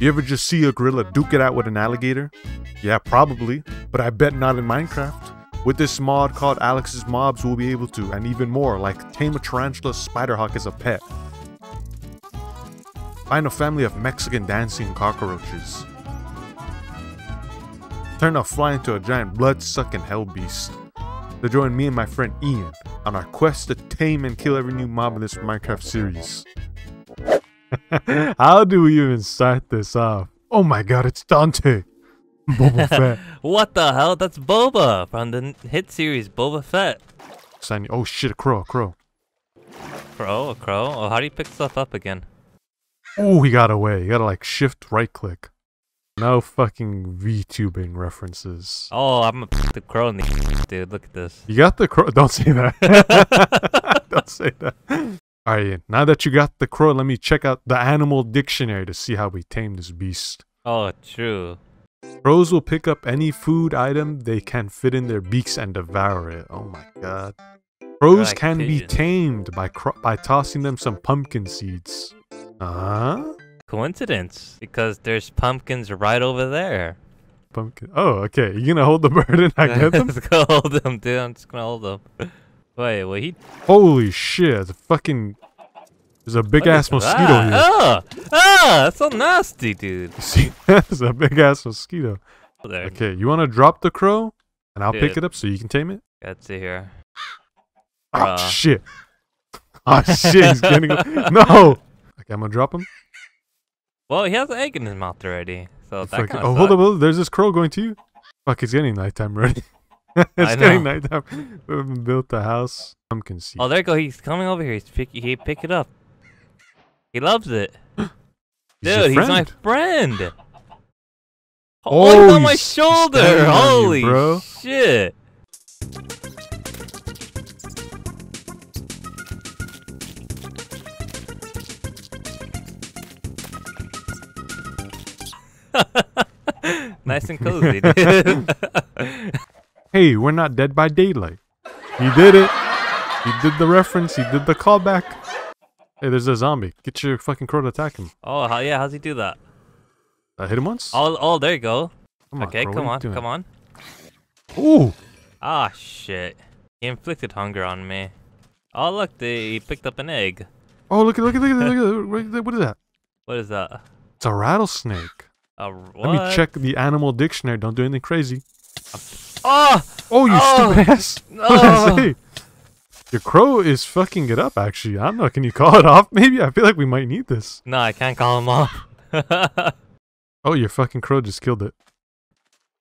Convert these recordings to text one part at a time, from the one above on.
You ever just see a gorilla duke it out with an alligator? Yeah, probably, but I bet not in Minecraft. With this mod called Alex's Mobs, we'll be able to, and even more, like tame a tarantula spiderhawk as a pet. Find a family of Mexican dancing cockroaches. Turn a fly into a giant blood-sucking hell beast. To join me and my friend Ian on our quest to tame and kill every new mob in this Minecraft series. How do we even start this off? Oh my god, it's Dante! Boba Fett. what the hell? That's Boba from the hit series Boba Fett. Sign oh shit, a crow, a crow. Crow, a crow? Oh, how do you pick stuff up again? Oh, he got away. You gotta like shift right click. No fucking VTubing references. Oh, I'm gonna pick the crow in the dude. Look at this. You got the crow. Don't say that. Don't say that. Alright, now that you got the crow, let me check out the animal dictionary to see how we tame this beast. Oh, true. Crows will pick up any food item they can fit in their beaks and devour it. Oh my god. Crows like can be tamed by by tossing them some pumpkin seeds. Uh-huh. Coincidence, because there's pumpkins right over there. Pumpkin. Oh, okay. You gonna hold the bird and I get them? Let's go hold them, dude. I'm just gonna hold them. Wait, well, he. Holy shit! The fucking. There's a big look ass mosquito that. here. Ah, ah, that's so nasty, dude. See, there's a big ass mosquito. There. Okay, you wanna drop the crow, and I'll pick it up so you can tame it. Let's see here. Oh Bruh. shit! Oh shit! He's getting no. Okay, I'm gonna drop him. Well, he has an egg in his mouth already, so that Fucking- kind oh, hold up, hold up! There's this crow going to you. Fuck! It's getting nighttime already. it's getting nighttime. We haven't built the house. Pumpkin seed. Oh, there you go. He's coming over here. He's pick. He pick it up. He loves it. He's Dude, he's my friend. Oh, Oh, he's on my shoulder. you, Holy bro. shit. nice and cozy, dude. Hey, we're not dead by daylight. He did it. He did the reference. He did the callback. Hey, there's a zombie. Get your fucking crow to attack him. oh, how, yeah, how's he do that? I hit him once. Oh, oh, there you go. Come on, okay, crow, come on, are you doing? come on. Ooh, Ah, shit. He inflicted hunger on me. Oh, look, they, he picked up an egg. oh, look at look at look at look at look at what is that? What is that? It's a rattlesnake. A what? Let me check the animal dictionary. Don't do anything crazy. Oh! Oh, you Oh! stupid ass! What did I Oh! Your crow is fucking it up. Actually, I don't know. Can you call it off? Maybe. I feel like we might need this. No, I can't call him off. Oh, your fucking crow just killed it.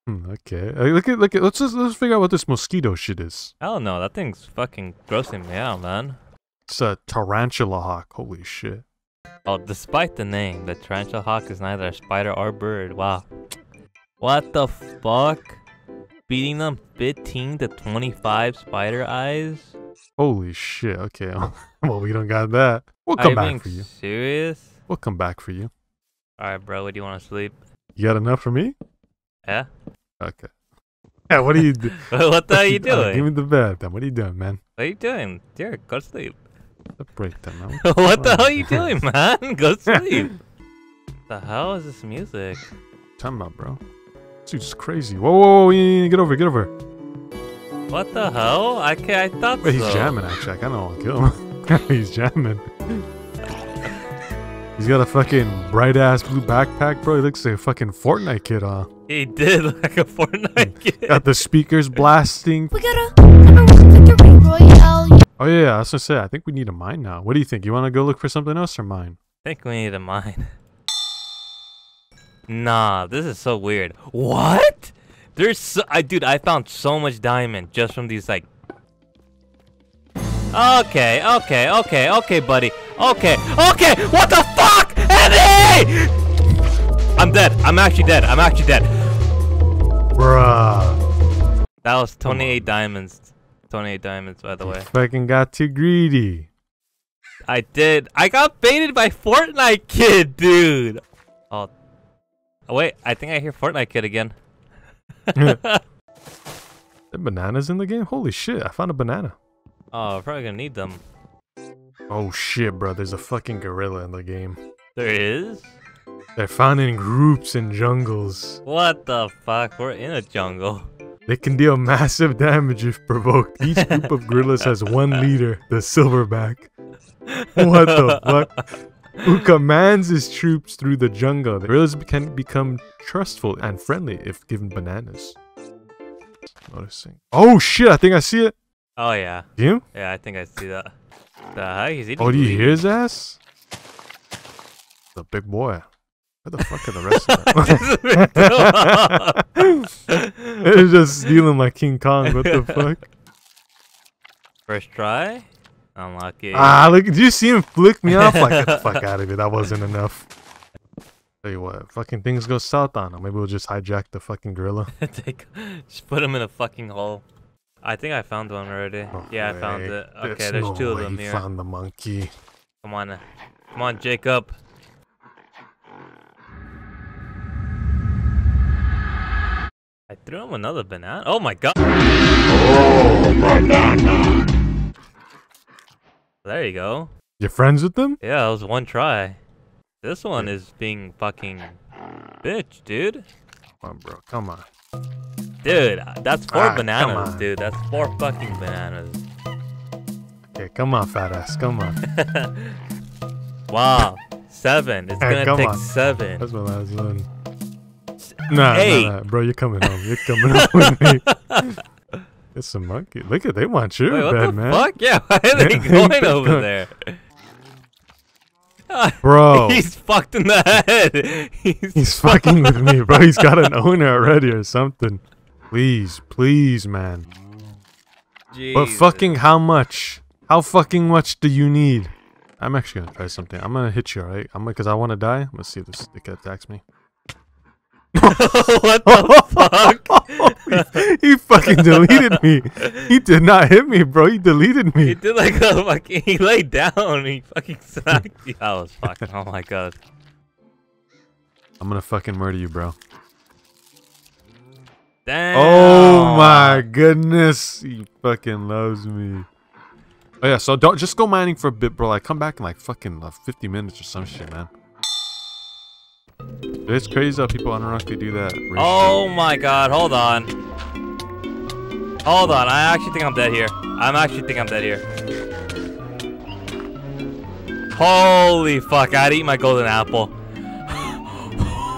Hmm, okay. Uh, look at look at. Let's just let's figure out what this mosquito shit is. I don't know. That thing's fucking grossing me out, man. It's a tarantula hawk. Holy shit. Oh, despite the name, the tarantula hawk is neither a spider or bird. Wow. What the fuck? Beating them 15 to 25 spider eyes? Holy shit. Okay. well, we don't got that. We'll Are come you back for you. serious? We'll come back for you. Alright, bro. What do you want to sleep? You got enough for me? Yeah? Okay. Yeah. What are you doing? what the hell are you doing? Give me the bed. Then what are you doing, man? What are you doing? Dear, go to sleep. A break then. Man. what the hell are you doing, man? Go to sleep. the hell is this music? Time out, bro. This dude's crazy. Whoa, whoa, whoa. You need to get over. Get over. What the hell? I ca I thought Wait, he's so. jamming. Actually, I kind of want to kill him. he's jamming. He's got a fucking bright ass blue backpack, bro. He looks like a fucking Fortnite kid, huh? He did look like a Fortnite kid. Got the speakers blasting. We got a number one victory royale. Oh yeah, yeah, I was gonna say. I think we need a mine now. What do you think? You want to go look for something else or mine? I think we need a mine. Nah, this is so weird. What? There's so, I dude, I found so much diamond just from these like Okay, okay, okay, okay, buddy. Okay, okay, what the fuck? Eddie! I'm dead. I'm actually dead. I'm actually dead. Bruh, That was 28 diamonds. 28 diamonds, by the way. fucking got too greedy. I did. I got baited by Fortnite Kid, dude. Oh. wait, I think I hear Fortnite Kid again. The bananas in the game? Holy shit! I found a banana. Oh, we're probably gonna need them. Oh shit, bro. There's a fucking gorilla in the game. There is? They're found in groups in jungles. What the fuck? We're in a jungle. They can deal massive damage if provoked. Each group of gorillas has one leader, the silverback. What the fuck? Who commands his troops through the jungle. The gorillas can become trustful and friendly if given bananas. Noticing. Oh shit, I think I see it. Oh yeah. You? Yeah, I think I see that. The heck? He's eating Oh, do you hear his ass? The big boy. Where the fuck are the rest of them? it's just stealing like King Kong. What the fuck? First try? Unlucky. Ah, look, did you see him flick me off? Like, get the fuck out of here. That wasn't enough. Tell you what, fucking things go south on him. Maybe we'll just hijack the fucking gorilla. Take, just put him in a fucking hole. I think I found one already. No yeah, I found it. Okay, there's no two of them he here. found the monkey. Come on, come on, Jacob. I threw him another banana. Oh my god. There you go. You're friends with them? Yeah, that was one try. This one is being fucking bitch, dude. Come on, bro. Come on. Dude, that's four Ah, bananas, dude. That's four fucking bananas. Okay, come on, fat ass. Come on. Wow, seven. It's Hey, gonna take on. seven. That's my last one. Nah, nah, nah, bro, you're coming home. You're coming home with me. It's a monkey. Look at they want you, Wait, what bed, the man. fuck? Yeah, why are they going over there? Bro, He's fucked in the head. He's, he's fucking with me, bro. He's got an owner already or something. Please, please, man. But fucking how much? How fucking much do you need? I'm actually gonna try something. I'm gonna hit you, alright? I'm because I want to die. I'm gonna see if this dickhead attacks me. what the fuck? he, he fucking deleted me. He did not hit me, bro. He deleted me. He did like a fucking. He laid down. He fucking smacked you. That was fucking. Oh my god. I'm gonna fucking murder you, bro. Damn. Oh my goodness, he fucking loves me. Oh yeah, so don't just go mining for a bit, bro. Like come back in like fucking uh, 50 minutes or some shit, man. It's crazy how people unironically do that. Oh my god. Hold on. Hold on. I actually think I'm dead here. I'm actually think I'm dead here. Holy fuck! I'd eat my golden apple.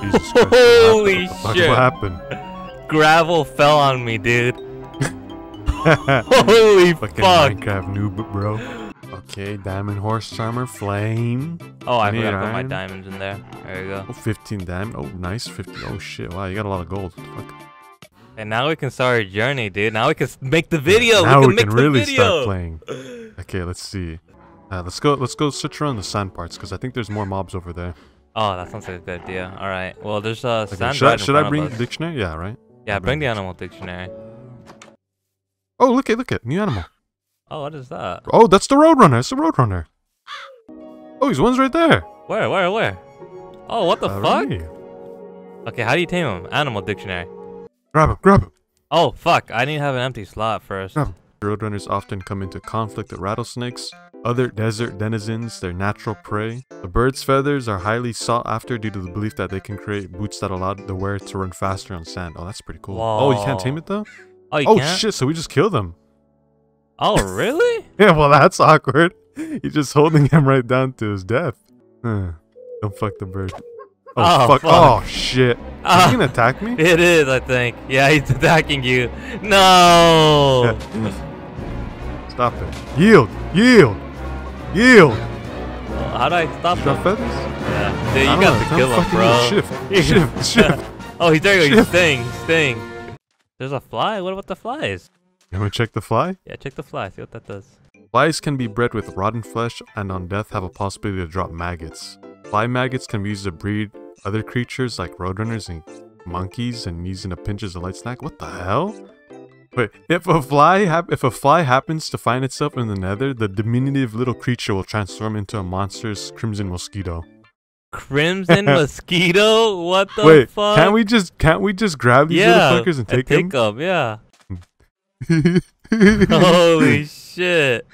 Jesus Christ, what Holy? What shit. What happened? Gravel fell on me, dude. Holy Fucking fuck! Minecraft noob, bro. Okay, diamond horse charmer, flame. Oh, I forgot to put my diamonds in there. There you go. Oh, 15 diamond. Oh, nice. 50. Oh, shit. Wow, you got a lot of gold. Fuck? And now we can start our journey, dude. Now we can make the video. now we we can can make really video. start playing. Okay, let's see. Uh, let's go. Let's go search around the sand parts because I think there's more mobs over there. Oh, that sounds like a good idea. All right. Well, there's a Okay, sand should I, right in should I bring the dictionary? Yeah, right. Yeah, I'll bring the animal dictionary. Oh, look at look at new animal. Oh, what is that? Oh, that's the roadrunner. It's the roadrunner. Oh, he's one's right there. Where, where, where? Oh, what the fuck? Okay, how do you tame him? Animal dictionary. Grab him. Grab him. Oh, fuck. I need to have an empty slot first. No. Roadrunners often come into conflict with rattlesnakes, other desert denizens, their natural prey. The bird's feathers are highly sought after due to the belief that they can create boots that allow the wearer to run faster on sand. Oh, that's pretty cool. Oh, you can't tame it though? Oh, you oh can't? Oh shit, so we just kill him. Oh, really? Yeah, well that's awkward. You're just holding him right down to his death. Huh. Don't fuck the bird. Oh, Oh, fuck. fuck. Oh shit. Is Ah. he gonna attack me? it is, I think. Yeah, he's attacking you. No! Stop it. Yield! Yield! Yield! Oh, How do I stop Drop him? feathers? Yeah. Dude, you got know, to kill him, bro. Shift. Shift. Shift. Oh, he's there. you go. He's staying. He's staying. There's a fly. What about the flies? You wanna check the fly? Yeah, check the fly. See what that does. Flies can be bred with rotten flesh and on death have a possibility to drop maggots. Fly maggots can be used to breed other creatures like roadrunners and monkeys and using a pinch as a light snack. What the hell? Wait, if a fly hap- if a fly happens to find itself in the nether, the diminutive little creature will transform into a monstrous crimson mosquito. Crimson mosquito? What the Wait, fuck? can't we just can't we just grab these yeah, little fuckers and take them? them? Yeah. Holy shit.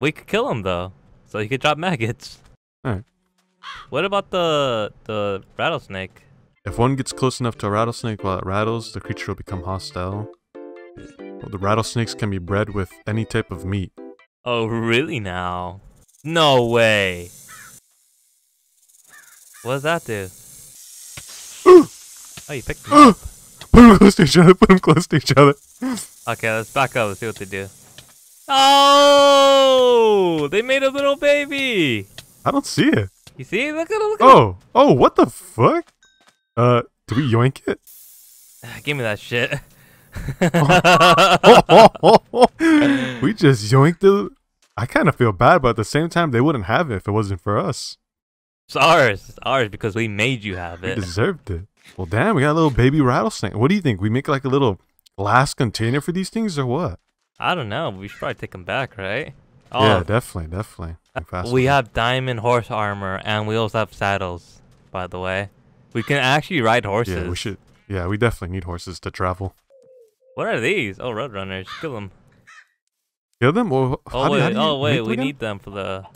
We could kill him though, so he could drop maggots. Alright. What about the the rattlesnake? If one gets close enough to a rattlesnake while it rattles, the creature will become hostile. Well, the rattlesnakes can be bred with any type of meat. Oh, really now? No way. What does that do? oh, you picked them up. Put them close to each other. Put them close to each other. Okay, let's back up. Let's see what they do. Oh! They made a little baby! I don't see it. You see? Look at it, look at Oh, oh, what the fuck? Uh, do we yoink it? it. Give me that shit. we just yoinked it. I kind of feel bad, but at the same time, they wouldn't have it if it wasn't for us. It's ours. It's ours because we made you have it. We it. deserved it. Well, damn, we got a little baby rattlesnake. What do you think? We make like a little glass container for these things or what? I don't know. We should probably take them back, right? yeah, Oh, definitely, definitely. Fast we have diamond horse armor and we also have saddles, by the way. We can actually ride horses. Yeah, we should. Yeah, we definitely need horses to travel. What are these? Oh, roadrunners. Kill them. Kill them? Well, Oh, how wait. how oh, wait. We need them for the.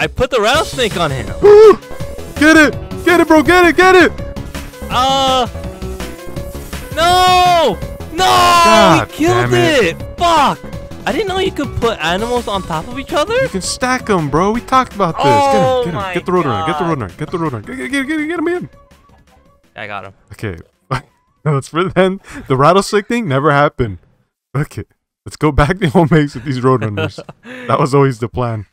I put the rattlesnake on him. Get it! Get it, bro! Get it! Get it! Uh. No! No! God we killed it. it. Fuck! I didn't know you could put animals on top of each other. You can stack them, bro. We talked about this. Oh get him, get him. Get the roadrunner. Get the roadrunner. Get the roadrunner. Get, get, get, get, get him in. I got him. Okay. Let's pretend the rattlesnake thing never happened. Okay. Let's go back to home base with these roadrunners. that was always the plan.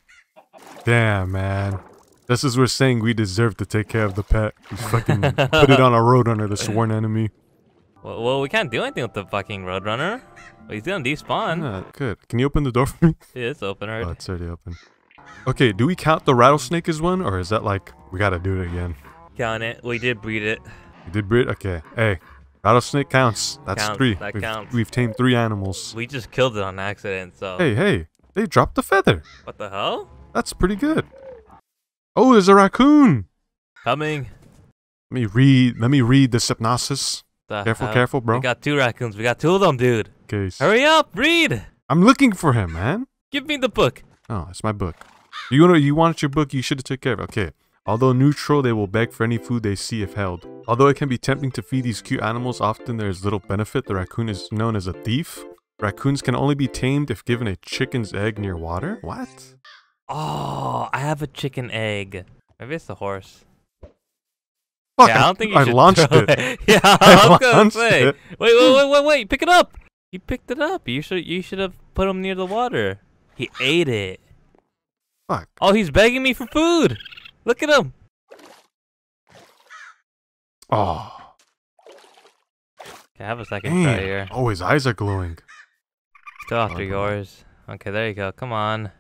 Damn, man. Just as we're saying we deserve to take care of the pet, we fucking put it on a roadrunner, the sworn enemy. Well, well, we can't do anything with the fucking roadrunner. Well, he's gonna despawn. Yeah, good. Can you open the door for me? Yeah, It is open, Oh, right? it's already open. Okay, do we count the rattlesnake as one, or is that like we gotta do it again? Count it. We did breed it. You did breed? Okay. Hey, rattlesnake counts. That's Counts, three. that we've, counts. we've tamed three animals. We just killed it on accident. So Hey, hey, they dropped the feather. what the hell? That's pretty good. Oh, there's a raccoon. Coming. Let me read. Let me read the hypnosis. The Careful, hell? careful, bro. We got two raccoons. We got two of them, dude. Case. Hurry up, read. I'm looking for him, man. Give me the book. Oh, it's my book. You know, you wanted your book. You should have took care of. it. Okay. Although neutral, they will beg for any food they see if held. Although it can be tempting to feed these cute animals, often there is little benefit. The raccoon is known as a thief. Raccoons can only be tamed if given a chicken's egg near water. What? Oh, I have a chicken egg. Maybe it's the horse. Fuck! yeah, I don't think you I launched throw it. yeah, I was gonna launched say. it. Wait, wait, wait, wait, wait! Pick it up. He picked it up. You should, you should have put him near the water. He ate it. Fuck. Oh, he's begging me for food. Look at him. Oh, Okay, have a second try here. Oh, his eyes are glowing. Still after Oh, yours. Okay, there you go. Come on.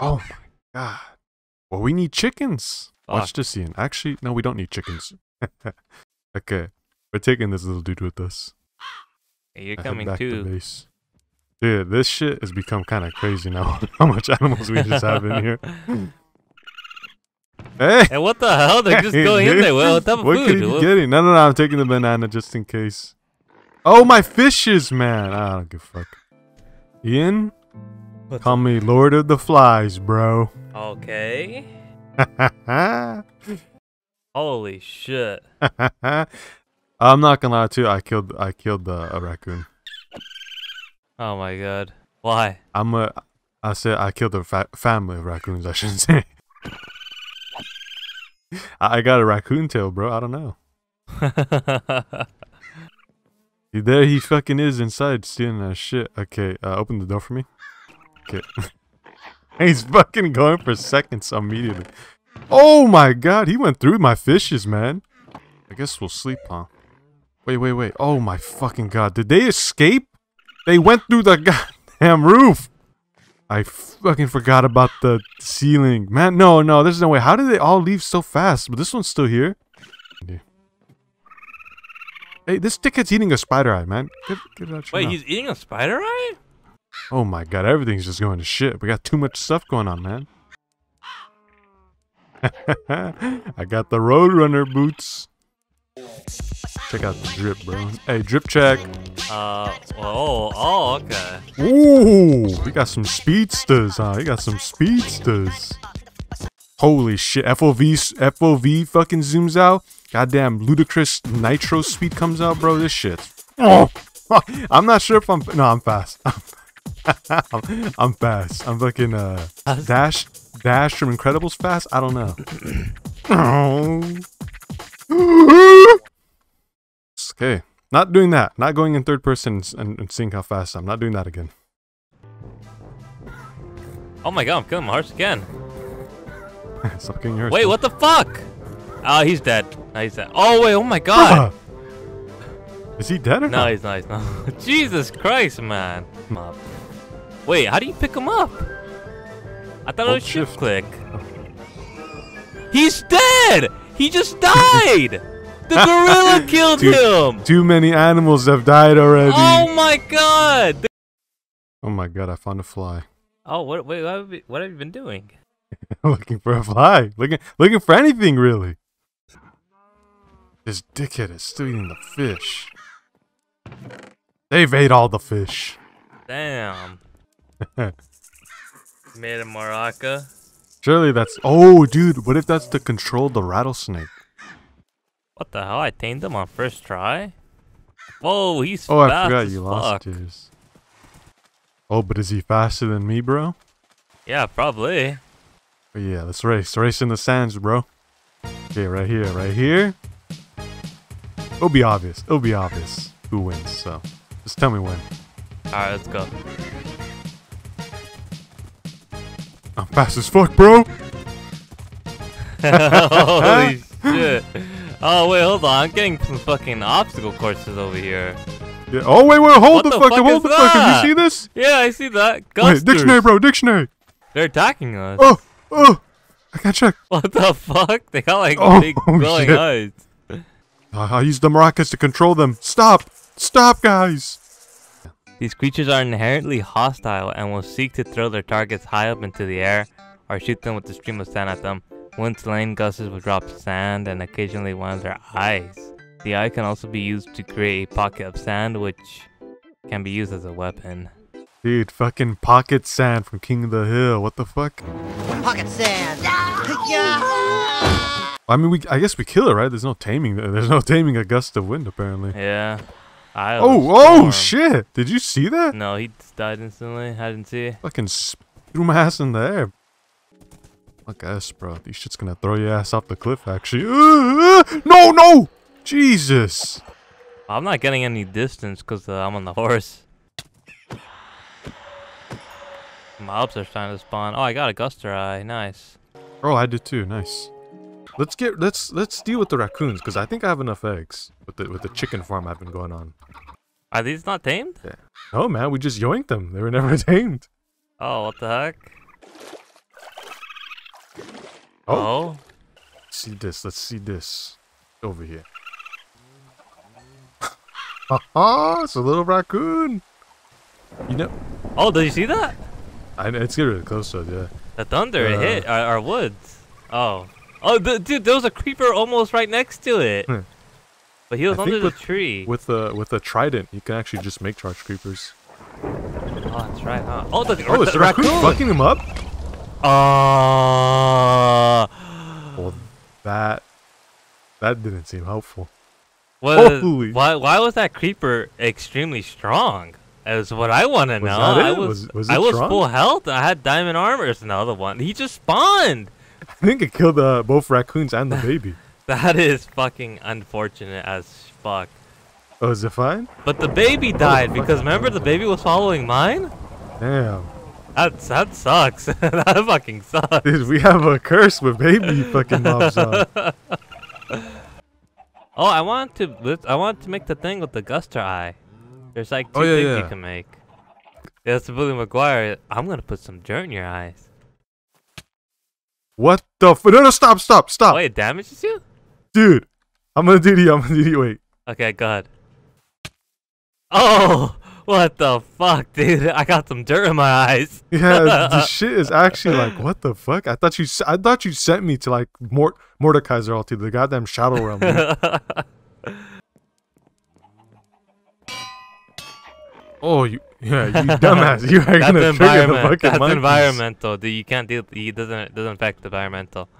Oh my god. Well, we need chickens. Watch Fuck. this scene. Actually, no, we don't need chickens. okay. We're taking this little dude with us. Hey, you're I coming back to too. base. Dude, this shit has become kind of crazy now. How much animals we just have in here. Hey! Hey, what the hell? They're just Hey, going in there. Well, what type of What food? could he be What- getting? No, no, no. I'm taking the banana just in case. Oh, my fishes, man. I don't give a fuck. Ian, What's call me Lord of the Flies, bro. Okay. Holy shit. I'm not gonna lie to you, I killed I killed uh, a raccoon. Oh my god. Why? I'm a I said I killed a fa- family of raccoons. I shouldn't say. I I got a raccoon tail, bro. I don't know. There he fucking is inside stealing that shit. Okay, uh, open the door for me. Okay. He's fucking going for seconds immediately. Oh my god, he went through my fishes, man. I guess we'll sleep, huh? Wait, wait, wait. Oh my fucking god. Did they escape? They went through the goddamn roof. I fucking forgot about the ceiling. Man, no, no, there's no way. How did they all leave so fast? But this one's still here. Hey, this dickhead's eating a spider eye, man. Get, get it out your Wait, mouth. he's eating a spider eye? Oh my god, everything's just going to shit. We got too much stuff going on, man. I got the Roadrunner boots. Check out the drip, bro. Hey, drip check. Uh, oh, oh, okay. Ooh, we got some speedsters, huh? We got some speedsters. Holy shit. FOV, FOV fucking zooms out. Goddamn ludicrous nitro speed comes out, bro. This shit. Oh, I'm not sure if I'm. No, I'm fast. I'm, I'm fast. I'm fucking uh dash dash from Incredibles fast. I don't know. okay, not doing that. Not going in third person and, and seeing how fast I'm. Not doing that again. Oh my god, I'm killing my horse again. Stop getting yours. Wait, what the fuck? Oh, he's dead. No, he's dead. Oh wait, oh my god. Is he dead or No, not? he's not. He's not. Jesus Christ, man. Wait, how do you pick him up? I thought it was shift shift. click. He's dead. He just died. the gorilla killed Dude. him. Too many animals have died already. Oh my god. Oh my god, I found a fly. Oh, what? Wait, what have you, what have you been doing? looking for a fly. Looking looking for anything really. This dickhead is still eating the fish. They've ate all the fish. Damn. Made a maraca. Surely that's Oh dude, what if that's to control the rattlesnake? What the hell? I tamed him on first try. Whoa, he's Oh I forgot you fuck. lost yours. Oh, but is he faster than me, bro? Yeah, probably. Oh, yeah, let's race. Race in the sands, bro. Okay, right here, right here. It'll be obvious. It'll be obvious who wins, so just tell me when. Alright, let's go. I'm fast as fuck, bro. Holy shit. Oh, wait, hold on. I'm getting some fucking obstacle courses over here. Yeah. Oh wait, wait, hold What the, the fuck, fuck hold the fuck. up. You see this? Yeah, I see that. Wait, dictionary, bro, dictionary. They're attacking us. Oh, oh, I can't check. What the fuck? They got like Oh, big oh, glowing shit. eyes. I used the maracas to control them. Stop, stop, guys. These creatures are inherently hostile and will seek to throw their targets high up into the air or shoot them with a stream of sand at them. When slain, Gusters will drop sand and occasionally one of their eyes. The eye can also be used to create a pocket of sand, which can be used as a weapon. Dude, fucking pocket sand from King of the Hill. What the fuck? Pocket sand. yeah. I mean, we. I guess we kill it, right? There's no taming. There's no taming a gust of wind, apparently. Yeah. Of Oh, oh shit! Did you see that? No, he died instantly. I didn't see. Fucking s- threw my ass in the air. Fuck ass, bro. These shit's gonna throw your ass off the cliff, actually. Uh, uh, no, no! Jesus! I'm not getting any distance because uh, I'm on the horse. Mobs are trying to spawn. Oh, I got a Guster Eye. Nice. Oh, I did too. Nice. Let's get let's let's deal with the raccoons because I think I have enough eggs with the with the chicken farm I've been going on. Are these not tamed? Yeah. No man, we just yoinked them. They were never tamed. Oh, what the heck? Oh. Oh. See this. Let's see this over here. Ah, it's a little raccoon. You know, Oh, did you see that? I it's getting really close to it, yeah. The thunder it Uh. hit our, our woods. Oh. Oh, th- dude, there was a creeper almost right next to it. Hmm. But he was I under the with- tree. With a with a trident, you can actually just make charge creepers. oh, that's right, huh? Oh, the, Oh, is the raccoon fucking him up? Oh. Well, that that didn't seem helpful. Was, Holy- why, why was that creeper extremely strong? Is what I want to know. that I was, Was- was I was strong? full health. I had diamond armor. There's another one. He just spawned. I think it killed uh, both raccoons and the baby. That is fucking unfortunate as fuck. Oh, is it fine? But the baby died because remember the baby was following mine. Damn. That's that sucks. that fucking sucks. Dude, we have a curse with baby fucking mobs on. Oh, I want to. I want to make the thing with the Guster eye. There's like two Oh, yeah, things yeah. you can make. Yeah, it's Billy McGuire. I'm gonna put some dirt in your eyes. What the f- No, no, stop, stop, stop. Oh, it damages you? Dude, I'm gonna do the, I'm gonna do the, wait. Okay, go ahead. Oh, what the fuck, dude? I got some dirt in my eyes. Yeah, the shit is actually like, what the fuck? I thought you, I thought you sent me to like Mort Mordekaiser all to the goddamn Shadow Realm. Oh, you yeah, you dumbass. You are gonna trigger the fucking That's monkeys. environmental. Dude, you can't deal. It doesn't. It doesn't affect the environmental.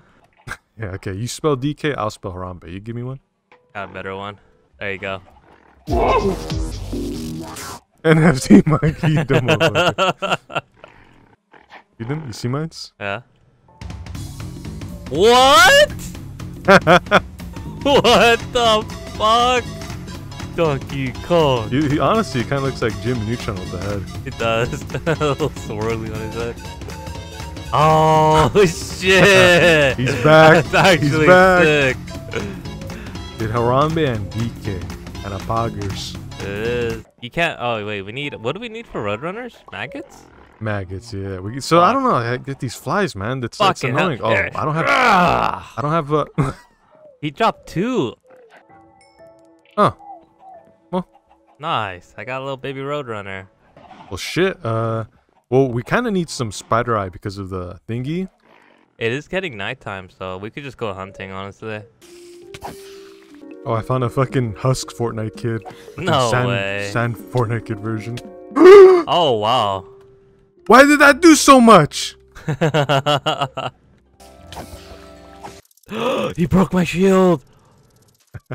Yeah, okay. You spell DK, I'll spell Harambe. You give me one. Got a better one. There you go. NFT monkey, you dumb motherfucker. You them? You see mines? Yeah. What? what the fuck? Donkey Kong. He, he honestly kind of looks like Jim Neutron with the head. It does. a little swirly on his head. Oh shit! He's back. That's actually back. sick. Did Harambe and DK and a Poggers. It is. You can't. Oh wait, we need. What do we need for roadrunners? Maggots? Maggots, yeah. We, so I don't know. I get these flies, man. That's, that's Fucking hell. annoying. Oh. I don't have. I don't have. Uh, He dropped two. oh, Nice. I got a little baby roadrunner. well, shit. Uh, well, we kind of need some spider eye because of the thingy. It is getting nighttime, so we could just go hunting. Honestly. Oh, I found a fucking Husk Fortnite kid. No sand, way. Sand Fortnite kid version. Oh wow. Why did that do so much? he broke my shield.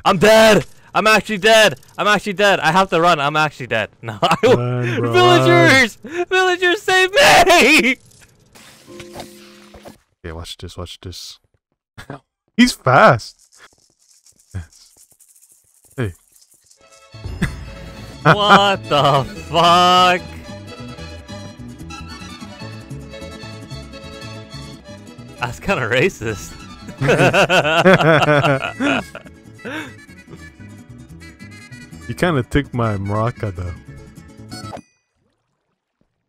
I'm dead. I'm actually dead. I'm actually dead. I have to run. I'm actually dead. No, I Run, bro, villagers, villagers, save me! Okay, watch this. Watch this. He's fast. Hey. what the fuck? That's kind of racist. You kind of took my maraca though.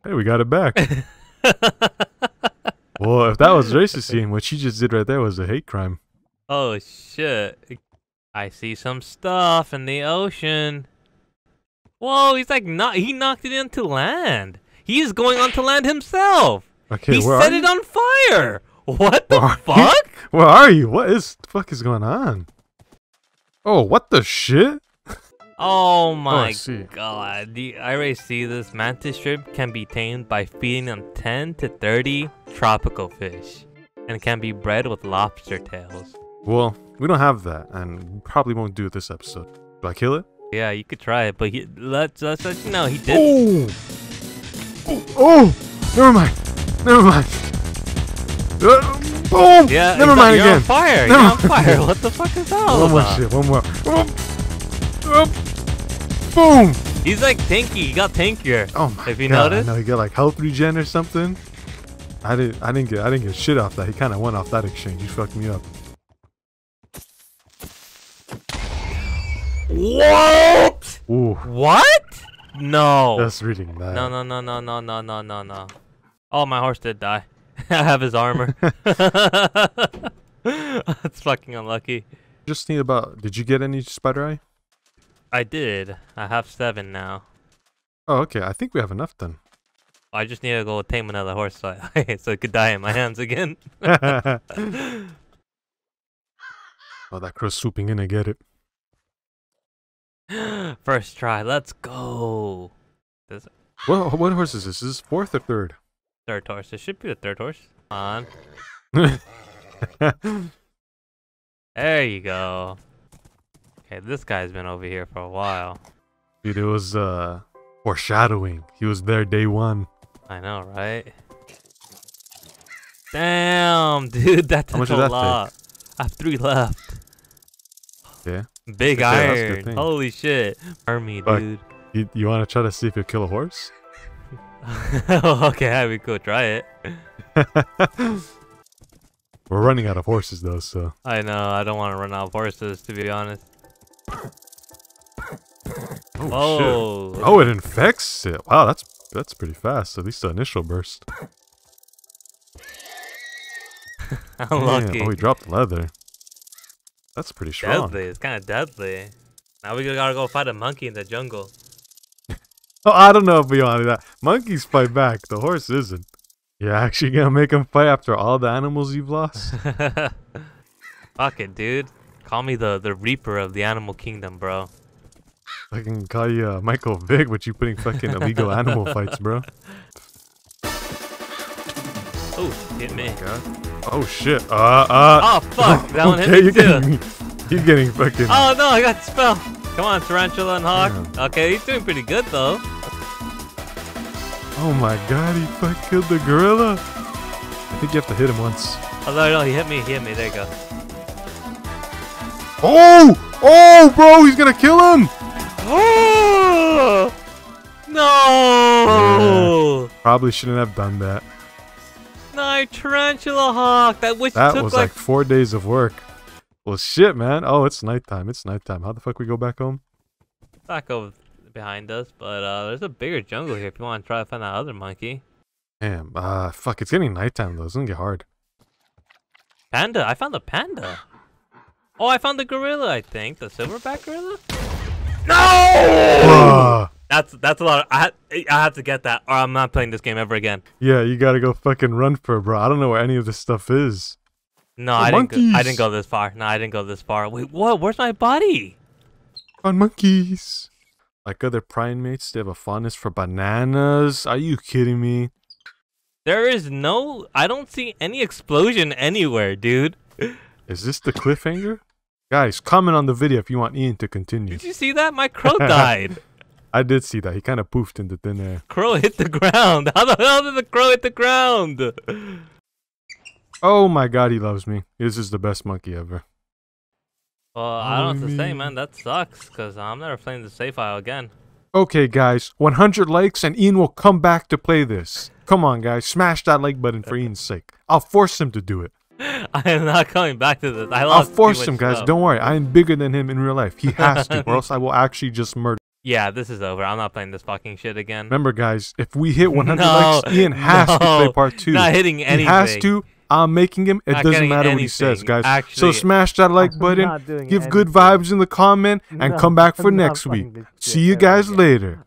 Hey, we got it back. well, if that was racist, what she just did right there was a hate crime. oh shit! I see some stuff in the ocean. Whoa, he's like not. He knocked it into land. He is going onto land himself. Okay, he set it you? on fire. What the Where you? fuck? Where are you? What is the fuck is going on? Oh, what the shit? Oh my see. god. The, I already see this. Mantis shrimp can be tamed by feeding them 10 to 30 tropical fish and can be bred with lobster tails. Well, we don't have that, and probably won't do it this episode. Do I kill it? Yeah, you could try it, but he, let's, let's let you know he did. Oh! Oh! oh! Never mind. Never mind. Uh, boom! Yeah, Never mind you're again. on fire. Never You're on fire. What the fuck is that One more about? shit. One more. Oh. Oh. Boom! He's like tanky. He got tankier. Oh my If you god! notice? I he got like health regen or something. I didn't. I didn't get. I didn't get shit off that. He kind of went off that exchange. He fucked me up. What? Ooh, What? No. just reading that. No, no, no, no, no, no, no, no, no. Oh, my horse did die. I have his armor. That's fucking unlucky. Just need about. Did you get any spider eye? I did. I have seven now. Oh, okay. I think we have enough then. I just need to go tame another horse so, I, so it could die in my hands again. oh, that crow's swooping in. I get it. First try. Let's go. What what horse is this? Is this fourth or third? Third horse. It should be the third horse. Come on. There you go. Okay, this guy's been over here for a while. Dude, it was uh foreshadowing. He was there day one. I know, right? Damn, dude, that took a that take? lot. I have three left. Yeah. Big Okay, that's a good iron. Holy shit. Army, Fuck. dude. You, you want to try to see if you kill a horse? okay, I would go try it. We're running out of horses though, so I know, I don't want to run out of horses, to be honest. Oh, oh, shit. Oh, Oh, it infects it. Wow, that's that's pretty fast. At least the initial burst. unlucky. Damn. Oh, he dropped leather. That's pretty strong. Deadly, it's kind of deadly. Now we gotta go fight a monkey in the jungle. Oh, I don't know if we want to that. Monkeys fight back. The horse isn't. You're actually gonna make him fight after all the animals you've lost? Fuck it, dude. Call me the, the reaper of the animal kingdom, bro. I can call you uh, Michael Vick, but you putting fucking illegal animal fights, bro. Oh, hit me. God. Oh shit. Uh uh. Oh fuck, that one hit okay, me you're too. getting, you're getting fucking. Oh no, I got the spell. Come on, Tarantula and Hawk. Okay, he's doing pretty good though. Oh my god, he fucking killed the gorilla. I think you have to hit him once. Oh no, no, he hit me, he hit me. There you go. Oh! Oh, bro, he's gonna kill him! Oh no! Probably shouldn't have done that. No, Tarantula Hawk. That which That took was like, like four days of work. Well, shit, man. Oh, it's nighttime. It's nighttime. How the fuck we go back home? back over behind us, but uh, there's a bigger jungle here if you want to try to find that other monkey. Damn. Uh, fuck. It's getting nighttime though. It's gonna get hard. Panda, I found the panda. Oh, I found the gorilla. I think the silverback gorilla. No! That's that's a lot. Of, I ha- I have to get that, or I'm not playing this game ever again. Yeah, you gotta go fucking run for it, bro. I don't know where any of this stuff is. No, The I didn't. Go, I didn't go this far. No, I didn't go this far. Wait, what? Where's my body? On monkeys. Like other primates, they have a fondness for bananas. Are you kidding me? There is no. I don't see any explosion anywhere, dude. Is this the cliffhanger? Guys, comment on the video if you want Ian to continue. Did you see that? My crow died. I did see that. He kind of poofed into thin air. crow hit the ground. How the hell did the crow hit the ground? Oh my god, he loves me. This is the best monkey ever. Well, I don't know what to say, man. That sucks, because I'm never playing the save file again. Okay, guys, 100 likes and Ian will come back to play this. Come on, guys, smash that like button for Ian's sake. I'll force him to do it. I am not coming back to this. I I'll force him, guys. stuff. Don't worry. I am bigger than him in real life. He has to, or else I will actually just murder. Yeah, this is over. I'm not playing this fucking shit again. Remember, guys, if we hit 100 No, likes, Ian has to play part two. Not hitting anything. he has to. I'm making him. It Not doesn't getting matter what he says, anything. guys. so smash that like button, not doing give good vibes in the comment, and No, come back for I'm next week. See you guys again. later.